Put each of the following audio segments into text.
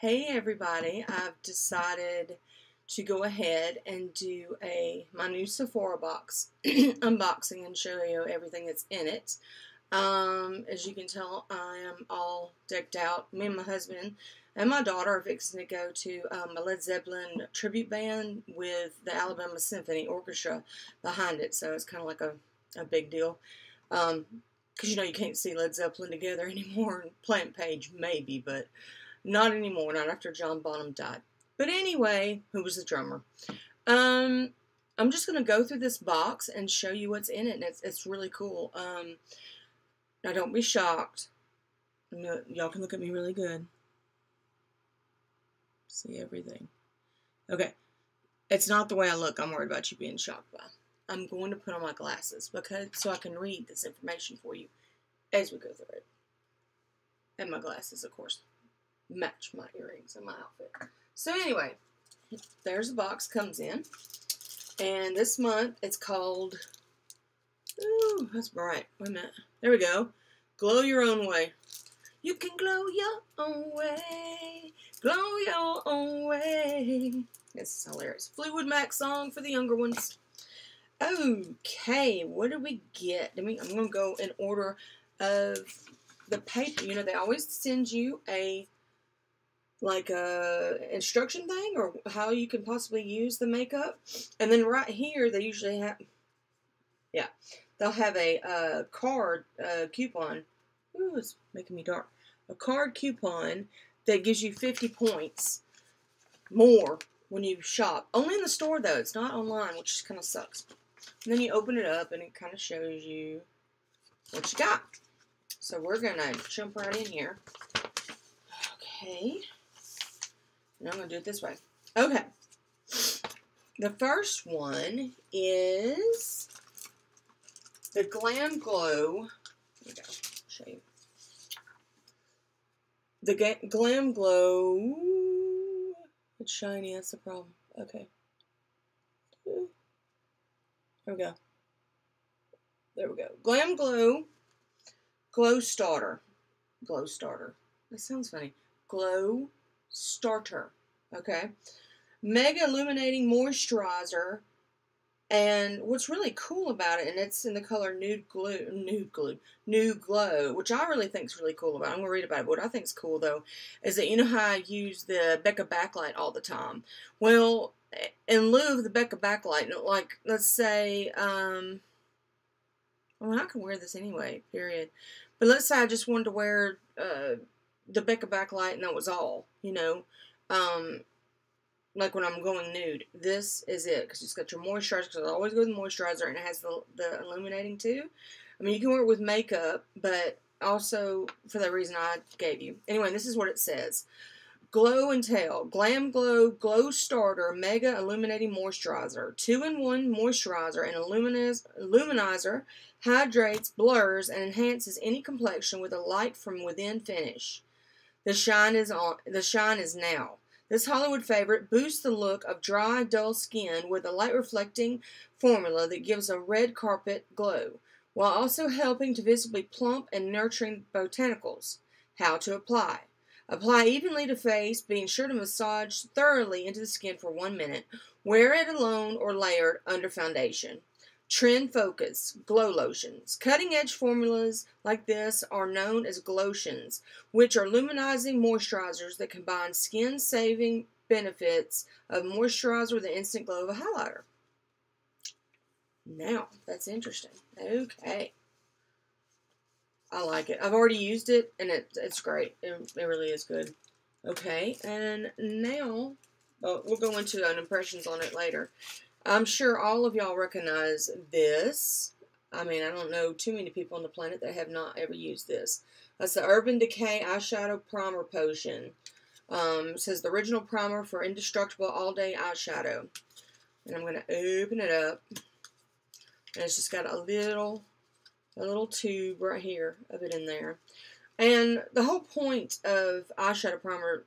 Hey everybody, I've decided to go ahead and do a my new Sephora box unboxing and show you everything that's in it. Um, as you can tell, I am all decked out. Me and my husband and my daughter are fixing to go to um, a Led Zeppelin tribute band with the Alabama Symphony Orchestra behind it, so it's kind of like a, a big deal. Because um, you know you can't see Led Zeppelin together anymore. Plant Page maybe, but not anymore, not after John Bonham died. But anyway, who was the drummer? Um, I'm just going to go through this box and show you what's in it, and it's, it's really cool. Um, now, don't be shocked. Y'all can look at me really good. See everything. Okay. It's not the way I look I'm worried about you being shocked by. I'm going to put on my glasses because so I can read this information for you as we go through it. And my glasses, of course match my earrings and my outfit. So anyway, there's a box comes in. And this month it's called, ooh, that's bright. Wait a minute. There we go. Glow your own way. You can glow your own way. Glow your own way. This is hilarious. Fleetwood Mac song for the younger ones. Okay, what did we get? I mean, I'm going to go in order of the paper. You know, they always send you a like a instruction thing or how you can possibly use the makeup. And then right here, they usually have, yeah, they'll have a card uh, coupon. Ooh, it's making me dark. A card coupon that gives you 50 points more when you shop. Only in the store, though. It's not online, which kind of sucks. And then you open it up, and it kind of shows you what you got. So we're going to jump right in here. Okay. I'm going to do it this way. Okay. The first one is the Glam Glow. Here we go. Show you. The Glam Glow. It's shiny. That's the problem. Okay. There we go. There we go. Glam Glow Glow Starter. Glow Starter. That sounds funny. Glow Starter. Okay. Mega Illuminating Moisturizer. And what's really cool about it, and it's in the color Nude Glue, Nude Glue, Nude Glow, which I really think is really cool about. It. I'm gonna read about it. What I think is cool though is that you know how I use the Becca backlight all the time. Well, in lieu of the Becca backlight, like let's say, um, well, I can wear this anyway. Period. But let's say I just wanted to wear uh, the Becca backlight and that was all. You know, um, like when I'm going nude. This is it because it's got your moisturizer. Because I always go with moisturizer and it has the the illuminating too. I mean, you can wear it with makeup, but also for the reason I gave you. Anyway, this is what it says. Glow and Tell Glam Glow Glow Starter Mega Illuminating Moisturizer. Two in one moisturizer and illuminiz illuminizer hydrates, blurs, and enhances any complexion with a light from within finish. The shine is on. The shine is now. This Hollywood favorite boosts the look of dry, dull skin with a light reflecting formula that gives a red carpet glow, while also helping to visibly plump and nurturing botanicals. How to apply. Apply evenly to face, being sure to massage thoroughly into the skin for one minute. Wear it alone or layered under foundation. Trend Focus Glow Lotions. Cutting edge formulas like this are known as Glotions, which are luminizing moisturizers that combine skin saving benefits of moisturizer with the instant glow of a highlighter. Now, that's interesting. Okay. I like it. I've already used it, and it, it's great. It, it really is good. Okay, and now, well, we'll go into an impressions on it later. I'm sure all of y'all recognize this. I mean, I don't know too many people on the planet that have not ever used this. That's the Urban Decay Eyeshadow Primer Potion. Um, says the original primer for indestructible all-day eyeshadow. And I'm going to open it up. And it's just got a little, a little tube right here of it in there. And the whole point of eyeshadow primer,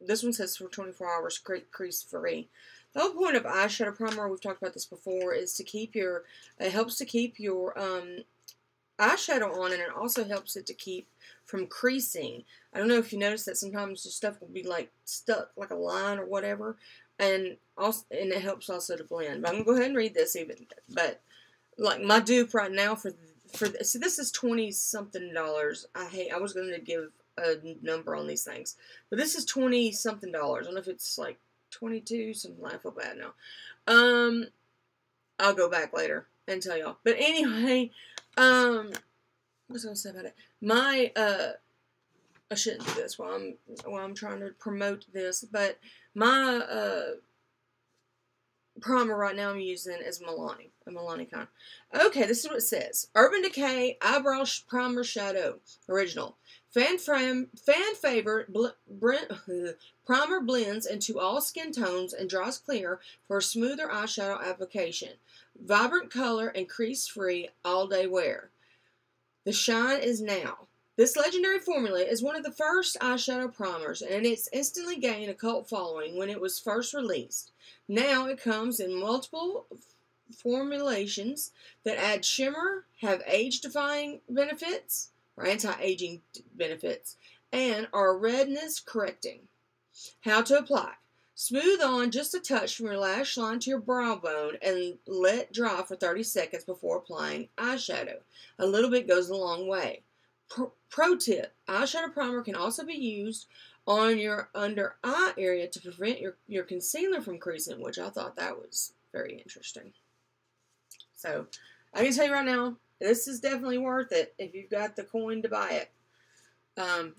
this one says for 24 hours crease free. The whole point of eyeshadow primer, we've talked about this before, is to keep your, it helps to keep your um, eyeshadow on and it also helps it to keep from creasing. I don't know if you notice that sometimes the stuff will be like stuck like a line or whatever and also and it helps also to blend. But I'm gonna go ahead and read this even but like my dupe right now for for so this is 20 something dollars. I hate I was going to give a number on these things. But this is 20 something dollars. I don't know if it's like 22 something. I feel bad now. Um I'll go back later and tell y'all. But anyway, um, what was I gonna say about it? My uh, I shouldn't do this while I'm while I'm trying to promote this, but my uh primer right now I'm using is Milani, a Milani kind. Okay, this is what it says: Urban Decay Eyebrow Primer Shadow Original. Fan frame, fan favorite bl- primer blends into all skin tones and draws clear for smoother eyeshadow application. Vibrant color and crease free all day wear. The shine is now. This legendary formula is one of the first eyeshadow primers, and it's instantly gained a cult following when it was first released. Now it comes in multiple formulations that add shimmer, have age defying benefits, or anti aging benefits, and are redness correcting. How to apply. Smooth on just a touch from your lash line to your brow bone and let dry for 30 seconds before applying eyeshadow. A little bit goes a long way. Pro, pro tip eyeshadow primer can also be used on your under eye area to prevent your, your concealer from creasing, which I thought that was very interesting. So, I can tell you right now, this is definitely worth it if you've got the coin to buy it. Um,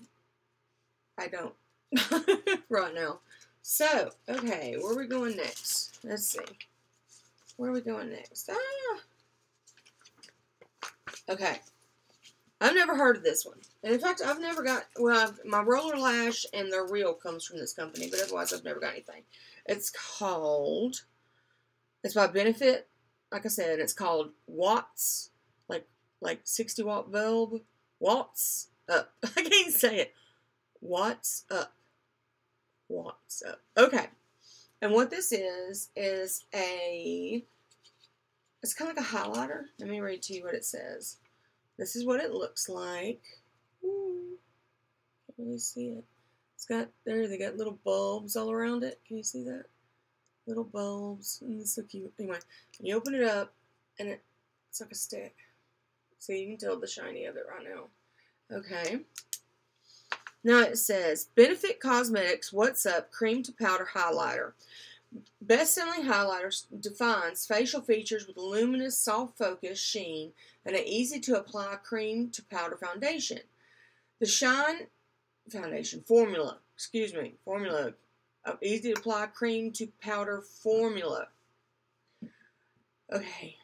I don't right now. So, okay, where are we going next? Let's see. Where are we going next? Ah! Okay. I've never heard of this one. And in fact, I've never got, well, I've, my roller lash and They're Real comes from this company, but otherwise I've never got anything. It's called, it's by Benefit, like I said, it's called Watts, like, like 60 watt bulb, Watts up. I can't say it. Watts up. Watts up? Okay. And what this is, is a, it's kind of like a highlighter. Let me read to you what it says. This is what it looks like. Ooh, can't really see it. It's got, there, they got little bulbs all around it. Can you see that? Little bulbs. And it's so cute. Anyway, you open it up, and it, it's like a stick. So you can tell the shiny of it right now. Okay. Now it says Benefit Cosmetics Watt's Up Cream to Powder Highlighter. Best-selling highlighter defines facial features with luminous, soft focus, sheen, and an easy-to-apply cream to powder foundation. The Shine Foundation Formula, excuse me, formula, uh, of easy-to-apply cream to powder formula. Okay.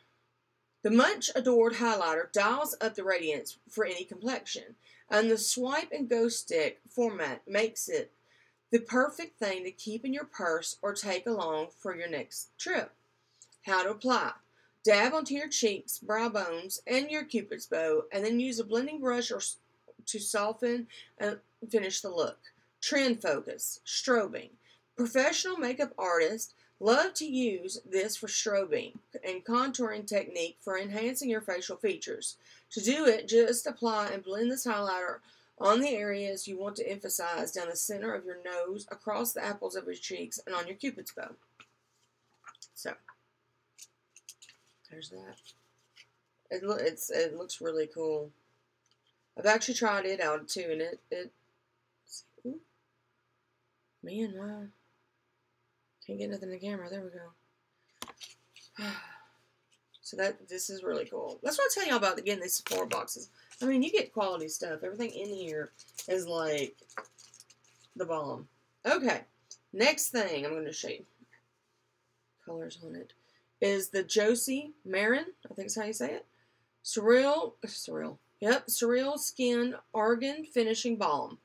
The much adored highlighter dials up the radiance for any complexion and the swipe and go stick format makes it the perfect thing to keep in your purse or take along for your next trip. How to apply. Dab onto your cheeks, brow bones, and your cupid's bow, and then use a blending brush or to soften and finish the look. Trend focus, strobing. Professional makeup artists love to use this for strobing and contouring technique for enhancing your facial features. To do it, just apply and blend this highlighter on the areas you want to emphasize down the center of your nose, across the apples of your cheeks, and on your cupid's bow. So, there's that. It, it's, it looks really cool. I've actually tried it out too, and it, it ooh, man, wow. Can't get nothing in the camera. There we go. So that this is really cool. That's what I tell y'all about getting these Sephora boxes. I mean, you get quality stuff. Everything in here is like the bomb. Okay, next thing I'm going to show you colors on it is the Josie Maran. I think is how you say it. Surreal, surreal. Yep, surreal skin argan finishing balm.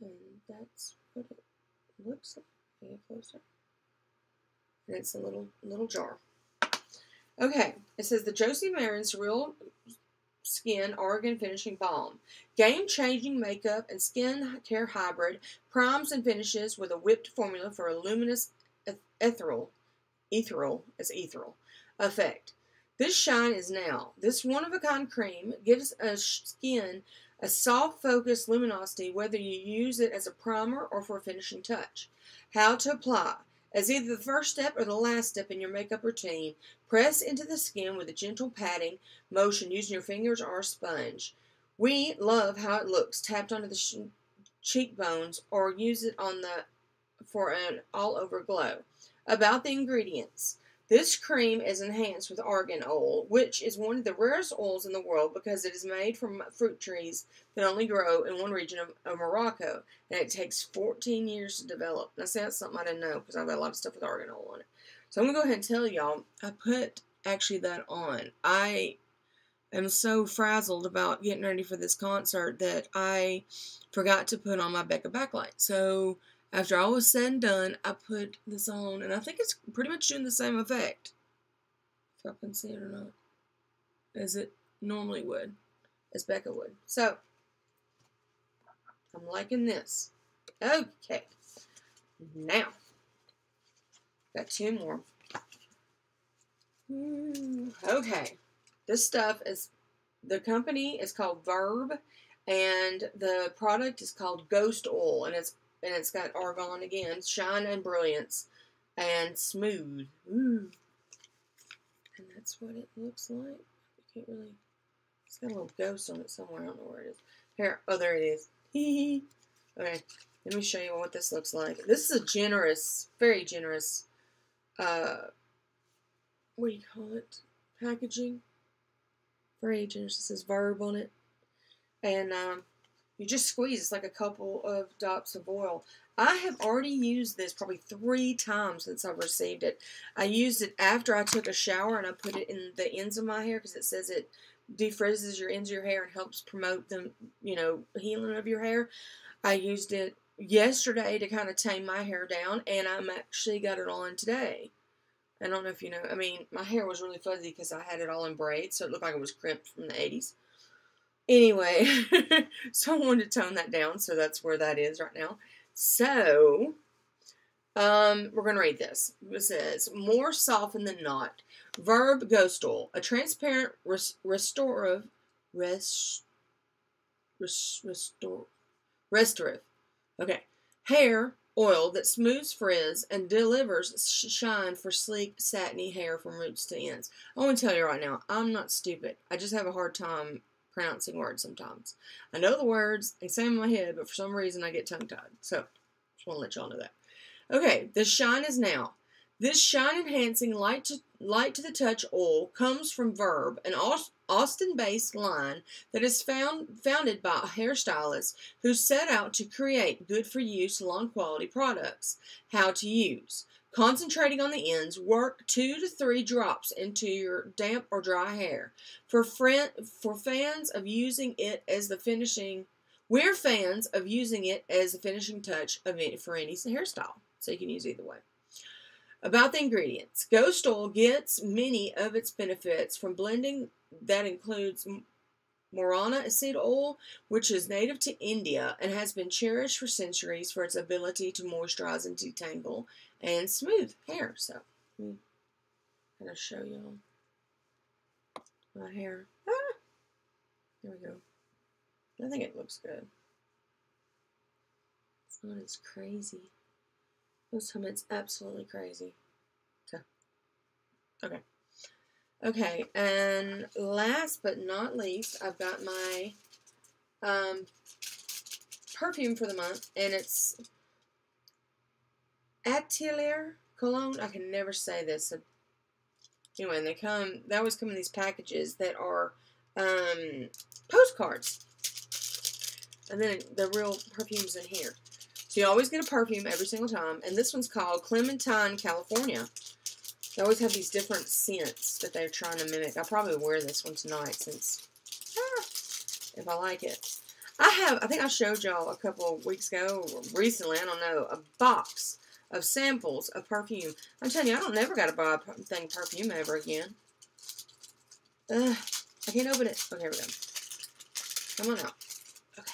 And that's what it looks like. Get closer. And it's a little little jar. Okay, it says the Josie Maran Surreal Skin Argan Finishing Balm. Game changing makeup and skin care hybrid primes and finishes with a whipped formula for a luminous ethereal, ethereal, as ethereal effect. This shine is now. This one of a kind cream gives a skin a soft focused luminosity whether you use it as a primer or for a finishing touch. How to apply. As either the first step or the last step in your makeup routine, press into the skin with a gentle patting motion using your fingers or a sponge. We love how it looks tapped onto the cheekbones or use it on the for an all over glow. About the ingredients. This cream is enhanced with argan oil, which is one of the rarest oils in the world because it is made from fruit trees that only grow in one region of, of Morocco, and it takes 14 years to develop. Now, see, that's something I didn't know because I've got a lot of stuff with argan oil on it. So I'm going to go ahead and tell y'all, I put actually that on. I am so frazzled about getting ready for this concert that I forgot to put on my Becca backlight. So after all was said and done, I put this on, and I think it's pretty much doing the same effect. If I can see it or not. As it normally would. As Becca would. So, I'm liking this. Okay. Now, got two more. Okay. This stuff is, the company is called Verb, and the product is called Ghost Oil, and it's and it's got argan again, shine and brilliance, and smooth. Ooh. And that's what it looks like. You can't really. It's got a little ghost on it somewhere. I don't know where it is. Here, oh, there it is. okay, let me show you what this looks like. This is a generous, very generous. Uh, what do you call it? Packaging. Very generous. It says verb on it, and um, you just squeeze. It's like a couple of drops of oil. I have already used this probably three times since I received it. I used it after I took a shower and I put it in the ends of my hair because it says it defrizzes your ends of your hair and helps promote the, you know, healing of your hair. I used it yesterday to kind of tame my hair down and I'm actually got it on today. I don't know if you know, I mean, my hair was really fuzzy because I had it all in braids, so it looked like it was crimped from the 80s. Anyway, so I wanted to tone that down, so that's where that is right now. So, um, we're going to read this. It says, more softened than not. Verb Ghost Oil, a transparent res- restorative, res, res, restore, restorative, okay, hair oil that smooths frizz and delivers shine for sleek, satiny hair from roots to ends. I want to tell you right now, I'm not stupid. I just have a hard time pronouncing words sometimes. I know the words, they say in my head, but for some reason I get tongue tied. So, just want to let y'all know that. Okay, the shine is now. This shine enhancing light to light to the touch oil comes from Verb, an Austin-based line that is found founded by hairstylists who set out to create good for use salon quality products. How to use. Concentrating on the ends, work two to three drops into your damp or dry hair. For, friend, for fans of using it as the finishing, we're fans of using it as the finishing touch of any, for any hairstyle. So you can use either way. About the ingredients, Ghost Oil gets many of its benefits from blending that includes Moringa seed oil, which is native to India and has been cherished for centuries for its ability to moisturize and detangle and smooth hair. So, I'm going to show y'all my hair. Ah! There we go. I think it looks good. It's not as crazy. Most time it's absolutely crazy. Okay. Okay, and last but not least, I've got my um, perfume for the month, and it's Atelier Cologne. I can never say this. Anyway, they come, they always come in these packages that are um, postcards. And then the real perfume's in here. So you always get a perfume every single time. And this one's called Clementine, California. They always have these different scents that they're trying to mimic. I'll probably wear this one tonight since, ah, if I like it. I have, I think I showed y'all a couple weeks ago, recently, I don't know, a box of samples of perfume. I'm telling you, I don't never got to buy a thing perfume ever again. Ugh, I can't open it. Okay, here we go. Come on out. Okay.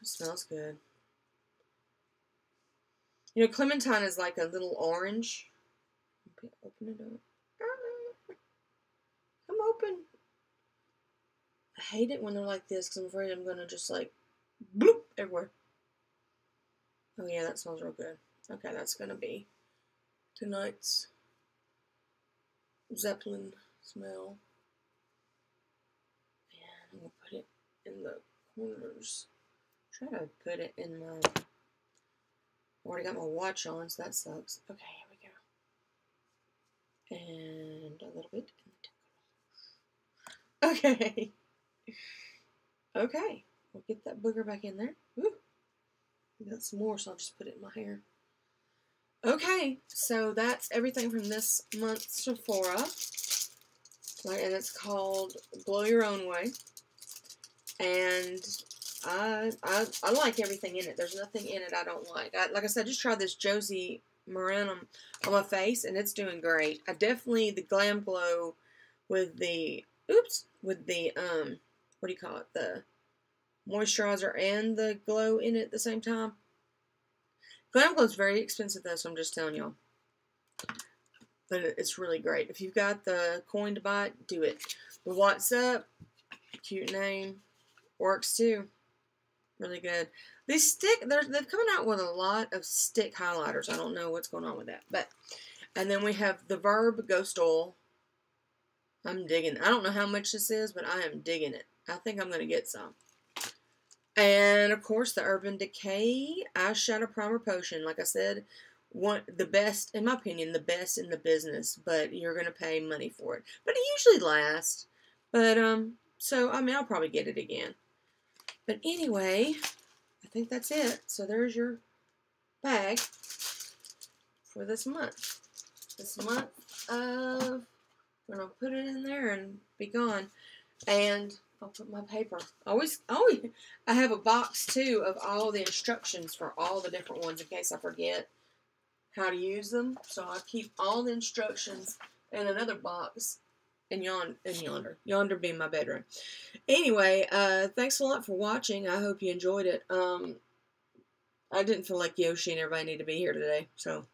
It smells good. You know, clementine is like a little orange. Open it up. Come open. I hate it when they're like this because I'm afraid I'm going to just like bloop everywhere. Oh yeah, that smells real good. Okay, that's to be tonight's Zeppelin smell. And I'm to put it in the corners. Try to put it in my. I already got my watch on, so that sucks. Okay, here we go. And a little bit Okay. Okay. We'll get that booger back in there. Got some more, so I'll just put it in my hair. Okay, so that's everything from this month's Sephora. And it's called Glow Your Own Way. And I, I I like everything in it. There's nothing in it I don't like. I, like I said, I just tried this Josie Maran on, on my face, and it's doing great. I definitely, the Glam Glow with the, oops, with the, um, what do you call it, the moisturizer and the glow in it at the same time. Glam Glow is very expensive though, so I'm just telling y'all. But it's really great. If you've got the coin to buy it, do it. The Watt's Up, cute name, works too. Really good. These stick, they're, they're coming out with a lot of stick highlighters. I don't know what's going on with that. But, and then we have the Verb Ghost Oil. I'm digging. I don't know how much this is, but I am digging it. I think I'm going to get some. And of course, the Urban Decay Eyeshadow Primer Potion. Like I said, one the best, in my opinion, the best in the business. But you're going to pay money for it. But it usually lasts. But, um, so, I mean, I'll probably get it again. But anyway, I think that's it. So there's your bag for this month. This month of, when to put it in there and be gone. And I'll put my paper. I always, always, I have a box too of all the instructions for all the different ones in case I forget how to use them. So I keep all the instructions in another box in, yon, in yonder. Yonder being my bedroom. Anyway, uh, thanks a lot for watching. I hope you enjoyed it. Um, I didn't feel like Yoshi and everybody need to be here today. So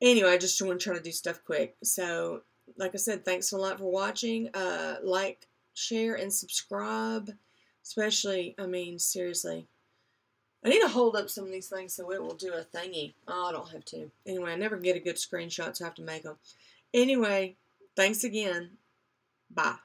anyway, I just want to try to do stuff quick. So like I said, thanks a lot for watching. Uh, like, share, and subscribe. Especially, I mean, seriously. I need to hold up some of these things so it will do a thingy. Oh, I don't have to. Anyway, I never get a good screenshot, so I have to make them. Anyway, thanks again. Bye.